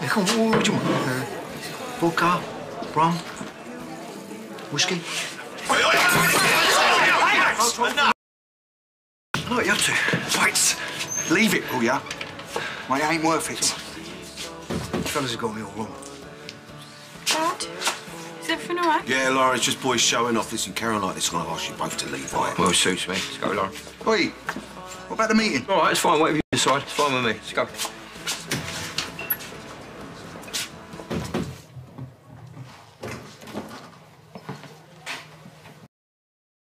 Yeah, come on, what do you want? Uh, vodka? Rum? Whiskey? I know what you're up to. Right. Leave it, will ya? my ain't worth it. Fellas have got me all wrong. Dad, is everything all right? Yeah, Lauren, it's just boys showing off. Listen, Karen like this, I'm gonna ask you both to leave, all right? Well, it suits me. Let's go, Lauren. Wait, what about the meeting? All right, it's fine. Whatever you decide. It's fine with me. Let's go.